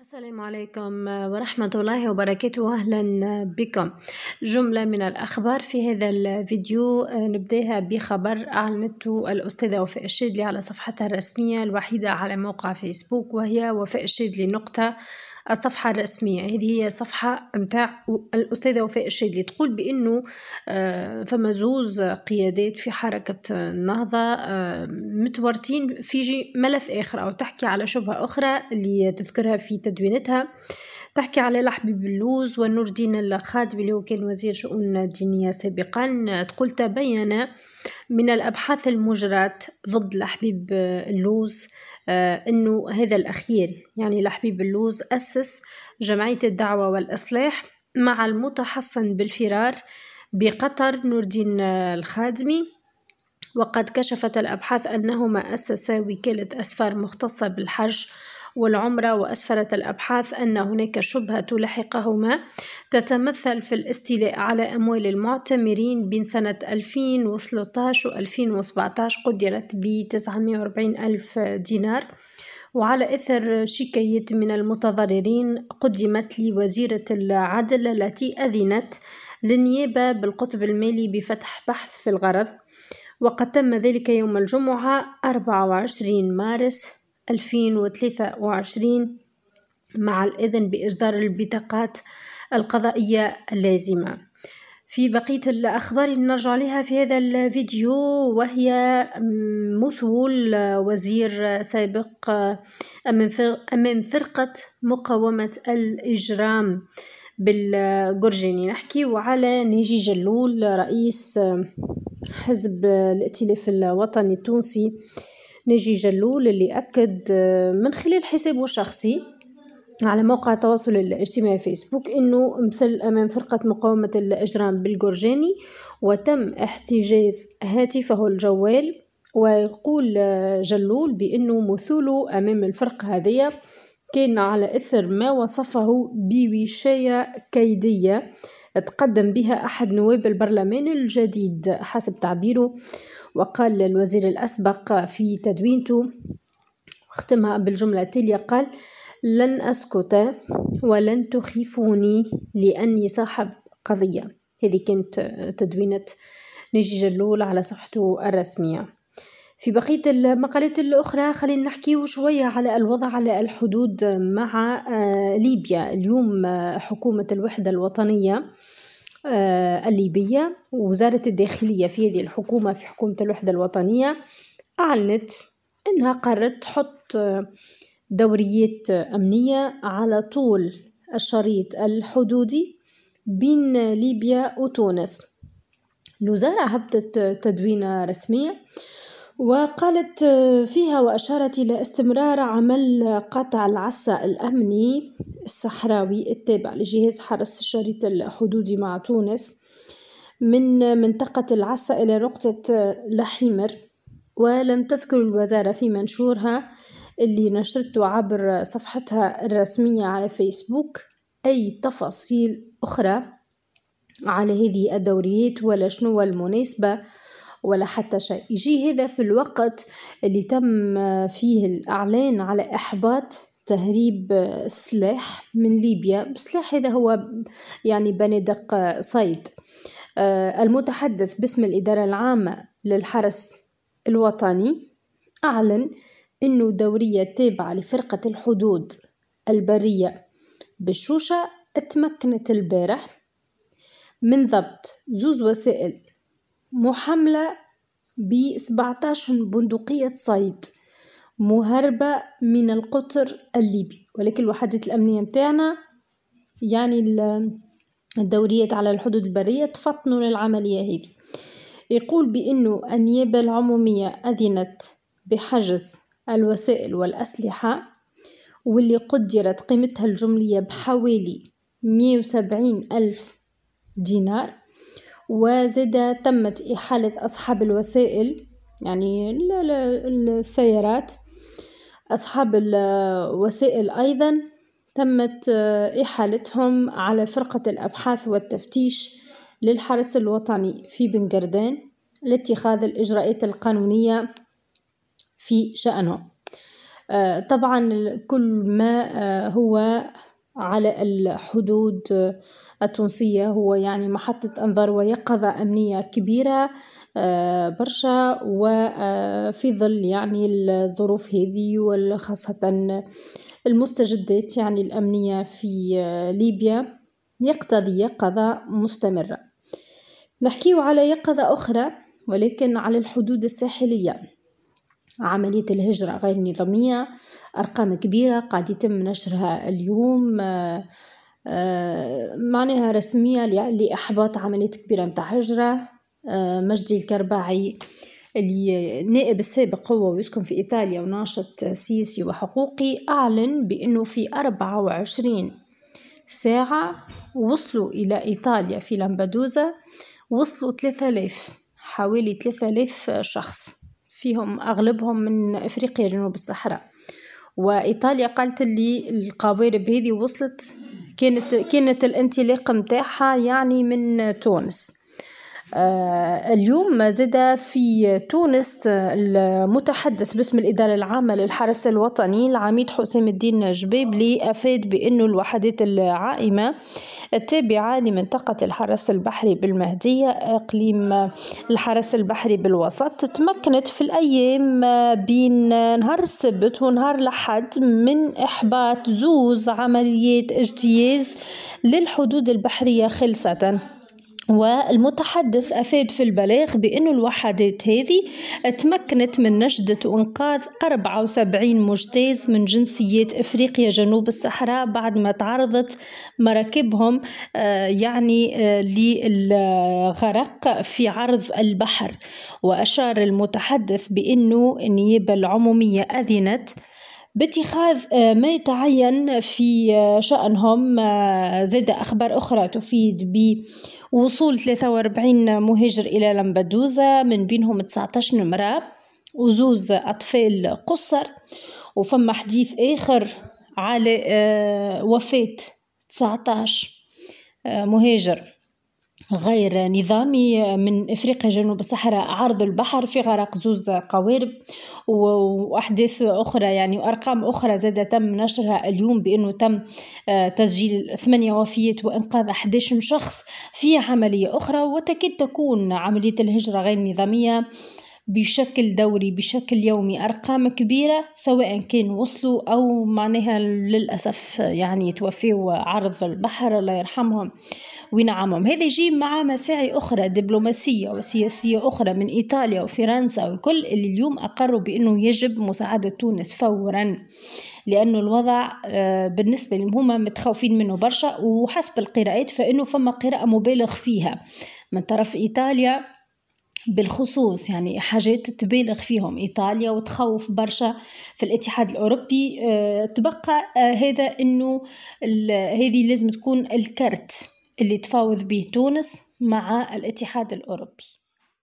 السلام عليكم ورحمة الله وبركاته. أهلا بكم. جملة من الأخبار في هذا الفيديو نبدأها بخبر أعلنته الأستاذة وفاء الشادلي على صفحتها الرسمية الوحيدة على موقع فيسبوك وهي وفاء الشادلي نقطة الصفحة الرسمية. هذه هي صفحة متاع الأستاذة وفاء الشادلي تقول بأنه آه، فما زوز قيادات في حركة النهضة آه، متورطين في ملف آخر أو تحكي على شبهة أخرى اللي تذكرها في تدوينتها. تحكي على لحبيب اللوز ونور الدين الخادمي اللي هو كان وزير شؤون دينية سابقا. تقول تبين من الأبحاث المجرات ضد لحبيب اللوز أنه هذا الأخير. يعني لحبيب اللوز أسس جمعية الدعوة والإصلاح مع المتحصن بالفرار بقطر نور الدين الخادمي. وقد كشفت الأبحاث أنه ما أسس وكالة أسفار مختصة بالحج والعمرة وأسفرت الأبحاث أن هناك شبهة تلحقهما تتمثل في الاستيلاء على أموال المعتمرين بين سنة 2013 و 2017 قدرت ب 940 ألف دينار. وعلى إثر شكاية من المتضررين قدمت لوزيرة العدل التي أذنت للنيابة بالقطب المالي بفتح بحث في الغرض. وقد تم ذلك يوم الجمعة 24 مارس 2023 مع الإذن بإصدار البطاقات القضائية اللازمة. في بقية الأخبار نرجع لها في هذا الفيديو وهي مثول وزير سابق أمام فرقة مقاومة الإجرام بالجرجاني نحكي وعلى ناجي جلول رئيس حزب الائتلاف الوطني التونسي ناجي جلول اللي أكد آه، من خلال حسابه الشخصي على موقع التواصل الاجتماعي فيسبوك إنه مثل أمام فرقة مقاومة الإجرام بالجرجاني وتم احتجاز هاتفه الجوال ويقول آه، جلول بأنه مثوله أمام الفرقة هذه كان على إثر ما وصفه بوشاية كيدية. تقدم بها أحد نواب البرلمان الجديد حسب تعبيره وقال الوزير الأسبق في تدوينته واختمها بالجملة التالية قال لن أسكت ولن تخيفوني لأني صاحب قضية. هذه كانت تدوينة نجي جلول على صفحته الرسمية. في بقية المقالات الأخرى خلينا نحكي شوية على الوضع على الحدود مع آه، ليبيا. اليوم آه، حكومة الوحدة الوطنية آه، الليبية ووزارة الداخلية في هذه الحكومة في حكومة الوحدة الوطنية أعلنت أنها قررت تحط دوريات أمنية على طول الشريط الحدودي بين ليبيا وتونس. الوزارة هبطت تدوينة رسمية وقالت فيها وأشارت إلى استمرار عمل قطع العسى الأمني الصحراوي التابع لجهاز حرس الشريط الحدودي مع تونس من منطقة العسى إلى نقطة لحيمر. ولم تذكر الوزارة في منشورها اللي نشرته عبر صفحتها الرسمية على فيسبوك أي تفاصيل أخرى على هذه الدوريات ولا شنو المناسبة. ولا حتى شيء. يجي هذا في الوقت اللي تم فيه الإعلان على إحباط تهريب السلاح من ليبيا. السلاح هذا هو يعني بنادق صيد. آه، المتحدث باسم الإدارة العامة للحرس الوطني أعلن أنه دورية تابعة لفرقة الحدود البرية بالشوشة اتمكنت البارح من ضبط زوز وسائل محملة بسبعتاش بندقية صيد مهربة من القطر الليبي. ولكن الوحدات الأمنية متاعنا يعني الدوريات على الحدود البرية تفطنوا للعملية هذه. يقول بأنه النيابة العمومية أذنت بحجز الوسائل والأسلحة واللي قدرت قيمتها الجملية بحوالي مية وسبعين ألف دينار. وزاد تمت إحالة أصحاب الوسائل يعني السيارات. أصحاب الوسائل أيضا تمت إحالتهم على فرقة الأبحاث والتفتيش للحرس الوطني في بنقردان لاتخاذ الإجراءات القانونية في شأنهم. طبعا كل ما هو على الحدود التونسية. هو يعني محطة أنظار ويقظة أمنية كبيرة برشا وفي ظل يعني الظروف هذي وخاصة المستجدات يعني الأمنية في ليبيا يقتضي يقظة مستمرة. نحكيو على يقظة أخرى ولكن على الحدود الساحلية. عملية الهجرة غير نظامية أرقام كبيرة قاعد يتم نشرها اليوم معناها رسمية لإحباط عمليات كبيرة متاع هجرة مجدي الكرباعي اللي نائب السابق هو ويسكن في إيطاليا وناشط سياسي وحقوقي أعلن بأنه في أربعة وعشرين ساعة وصلوا إلى إيطاليا في لامبادوزا وصلوا ثلاثة آلاف حوالي ثلاثة آلاف شخص. فيهم أغلبهم من إفريقيا جنوب الصحراء. وإيطاليا قالت اللي القوارب هذه وصلت كانت كانت الانطلاق متاعها يعني من تونس. اليوم زاد في تونس المتحدث باسم الإدارة العامة للحرس الوطني العميد حسام الدين جبيبلي أفاد بأن الوحدات العائمة التابعة لمنطقة الحرس البحري بالمهدية إقليم الحرس البحري بالوسط تمكنت في الأيام بين نهار السبت ونهار الأحد من إحباط زوز عمليات اجتياز للحدود البحرية خلصة. والمتحدث أفاد في البلاغ بأن الوحدات هذه تمكنت من نجدة وإنقاذ 74 مجتاز من جنسيات إفريقيا جنوب الصحراء بعد ما تعرضت مراكبهم آه، يعني آه، للغرق في عرض البحر. وأشار المتحدث بأنه النيابة العمومية أذنت باتخاذ آه، ما يتعين في شأنهم زاد أخبار أخرى تفيد ب وصول 43 مهاجر إلى لمبدوزة من بينهم 19 امرأة وزوز أطفال قصر. وفما حديث آخر على آه، وفاة 19 آه، مهاجر. غير نظامي من إفريقيا جنوب الصحراء عرض البحر في غرق زوز قوارب وأحداث أخرى يعني وأرقام أخرى زاد تم نشرها اليوم بأنه تم آه، تسجيل ثمانية وفيات وإنقاذ 11 شخص في عملية أخرى وتكاد تكون عملية الهجرة غير النظاميه بشكل دوري بشكل يومي. أرقام كبيرة سواء كان وصلوا أو معناها للأسف يعني توفيوا عرض البحر الله يرحمهم. وينعمهم هذا يجي مع مساعي أخرى دبلوماسية وسياسية أخرى من إيطاليا وفرنسا والكل اللي اليوم أقروا بأنه يجب مساعدة تونس فورا لأنه الوضع آه، بالنسبة لهم هما متخوفين منه برشا وحسب القراءات فإنه فما قراءة مبالغ فيها. من طرف إيطاليا بالخصوص يعني حاجات تبالغ فيهم. إيطاليا وتخوف برشا في الاتحاد الأوروبي آه، تبقى آه، هذا أنه هذه لازم تكون الكرت. اللي تفاوض به تونس مع الاتحاد الأوروبي.